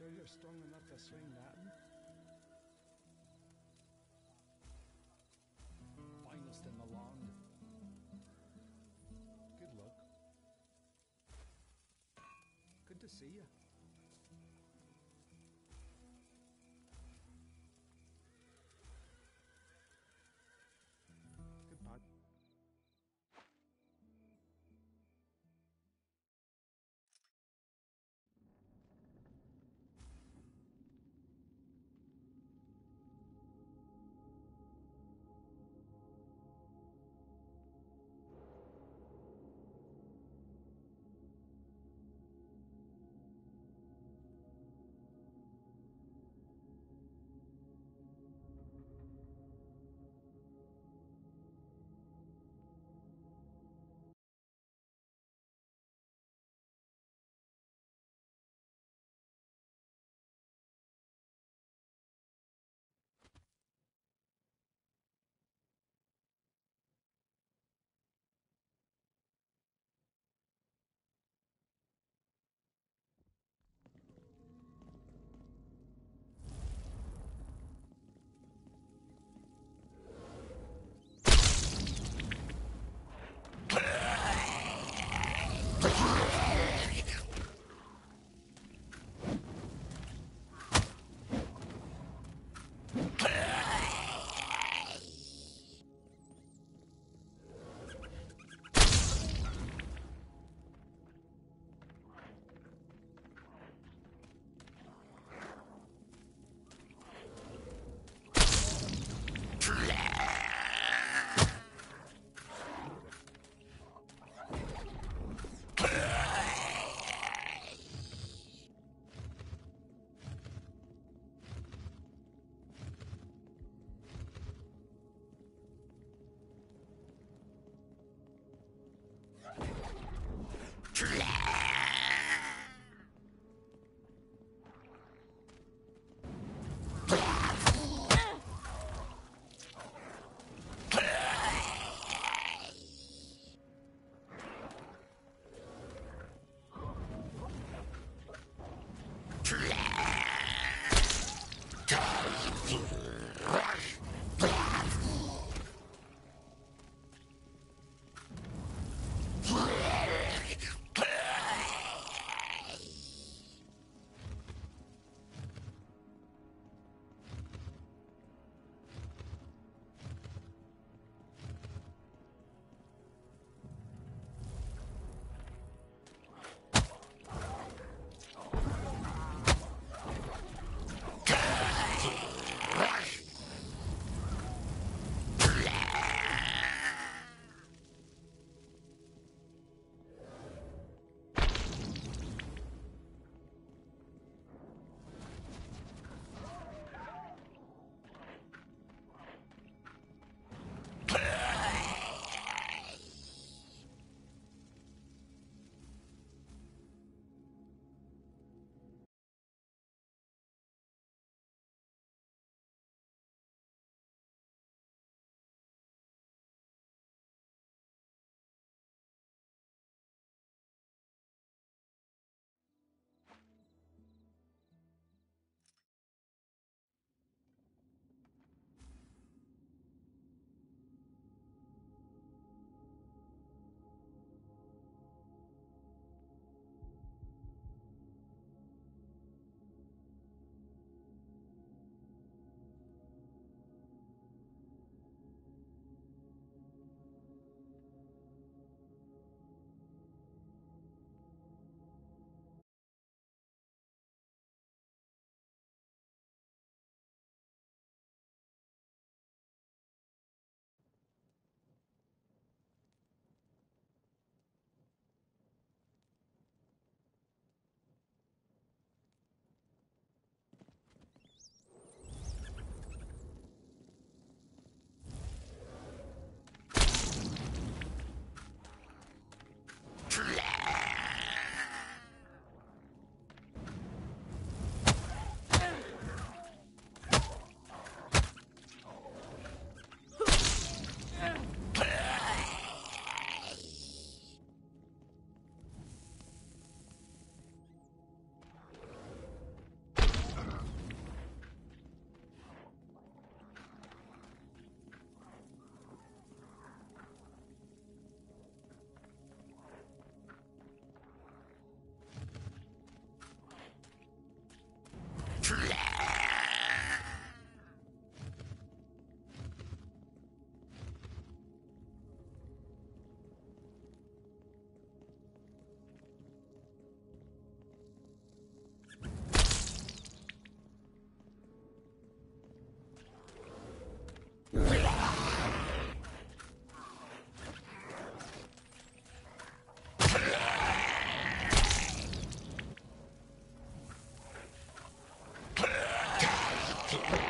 sure you're strong enough to swing that? Finest in the land. Good luck. Good to see you. Yeah.